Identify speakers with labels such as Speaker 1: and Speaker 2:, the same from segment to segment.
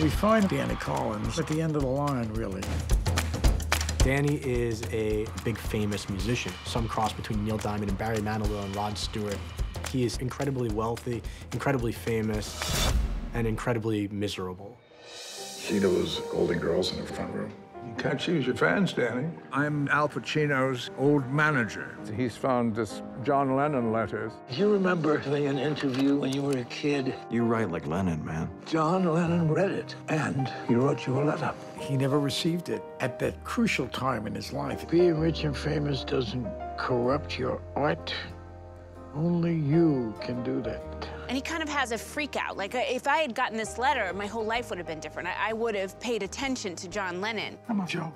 Speaker 1: We find Danny Collins at the end of the line, really.
Speaker 2: Danny is a big famous musician, some cross between Neil Diamond and Barry Manilow and Rod Stewart. He is incredibly wealthy, incredibly famous, and incredibly miserable.
Speaker 3: See those golden girls in the front row?
Speaker 4: You can't choose your fans, Danny. I'm Al Pacino's old manager. He's found this John Lennon letters.
Speaker 1: Do you remember doing an interview when you were a kid?
Speaker 5: You write like Lennon, man.
Speaker 1: John Lennon read it, and he wrote you a letter. He never received it at that crucial time in his life. Being rich and famous doesn't corrupt your art. Only you can do that.
Speaker 6: And he kind of has a freak out. Like, uh, if I had gotten this letter, my whole life would have been different. I, I would have paid attention to John Lennon.
Speaker 1: I'm a joke.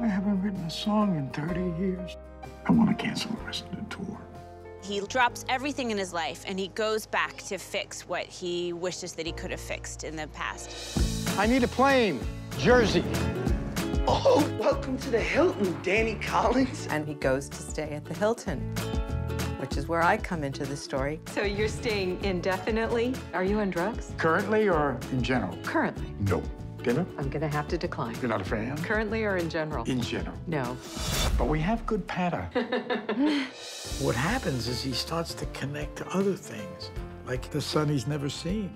Speaker 1: I haven't written a song in 30 years. I want to cancel the rest of the tour.
Speaker 6: He drops everything in his life and he goes back to fix what he wishes that he could have fixed in the past.
Speaker 1: I need a plane. Jersey.
Speaker 7: Oh, welcome to the Hilton, Danny Collins.
Speaker 8: And he goes to stay at the Hilton, which is where I come into the story.
Speaker 9: So you're staying indefinitely? Are you on drugs?
Speaker 3: Currently or in general?
Speaker 9: Currently.
Speaker 3: No. Dinner?
Speaker 9: I'm gonna have to decline.
Speaker 3: You're not a fan?
Speaker 9: Currently or in general?
Speaker 3: In general.
Speaker 9: No.
Speaker 3: But we have good patter.
Speaker 1: What happens is he starts to connect to other things, like the son he's never seen.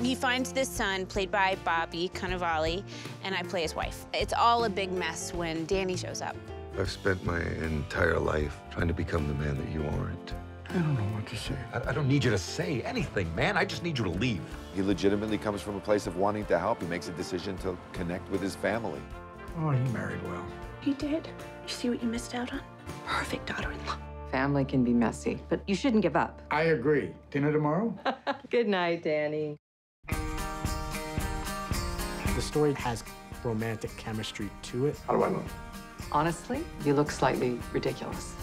Speaker 6: He finds this son, played by Bobby Cannavale, and I play his wife. It's all a big mess when Danny shows up.
Speaker 10: I've spent my entire life trying to become the man that you aren't.
Speaker 1: I don't know what to say.
Speaker 5: I, I don't need you to say anything, man. I just need you to leave.
Speaker 11: He legitimately comes from a place of wanting to help. He makes a decision to connect with his family.
Speaker 1: Oh, he married well.
Speaker 12: You did. You see what you missed out on? Perfect daughter-in-law.
Speaker 9: Family can be messy, but you shouldn't give up.
Speaker 3: I agree. Dinner tomorrow?
Speaker 9: Good night, Danny.
Speaker 2: The story has romantic chemistry to it.
Speaker 3: How do I look?
Speaker 9: Honestly, you look slightly ridiculous.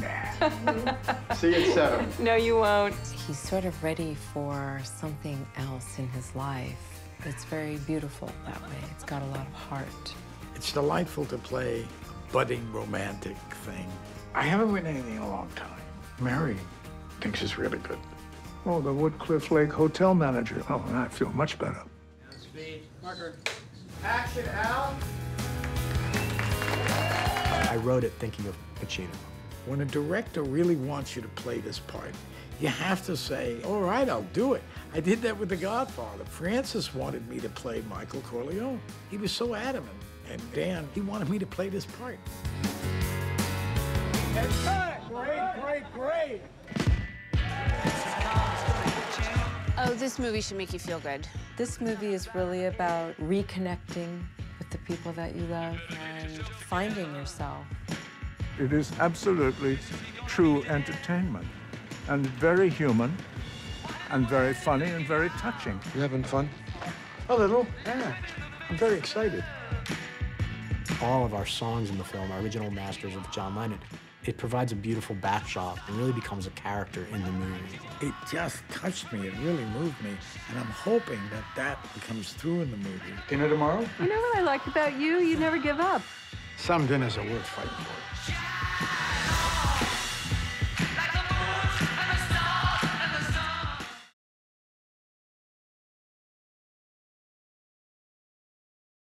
Speaker 3: Nah. See you at seven.
Speaker 9: No, you won't.
Speaker 8: He's sort of ready for something else in his life. It's very beautiful that way. It's got a lot of heart.
Speaker 1: It's delightful to play a budding romantic thing. I haven't written anything in a long time. Mary thinks it's really good.
Speaker 4: Oh, the Woodcliff Lake Hotel manager. Oh, I feel much better.
Speaker 1: Speed. Marker. Action, Al.
Speaker 2: I wrote it thinking of Pacino.
Speaker 1: When a director really wants you to play this part, you have to say, all right, I'll do it. I did that with The Godfather. Francis wanted me to play Michael Corleone. He was so adamant. And Dan, he wanted me to play this part. That's right. Great, great, great.
Speaker 6: Oh, this movie should make you feel good.
Speaker 8: This movie is really about reconnecting with the people that you love and finding yourself.
Speaker 4: It is absolutely true entertainment and very human and very funny and very touching.
Speaker 11: You having fun?
Speaker 1: A little, yeah. I'm very excited.
Speaker 2: All of our songs in the film are original masters of John Lennon. It provides a beautiful backdrop and really becomes a character in the movie.
Speaker 1: It just touched me. It really moved me. And I'm hoping that that comes through in the movie.
Speaker 3: Dinner tomorrow?
Speaker 9: You know what I like about you? You never give up.
Speaker 1: Some dinners are worth fighting for.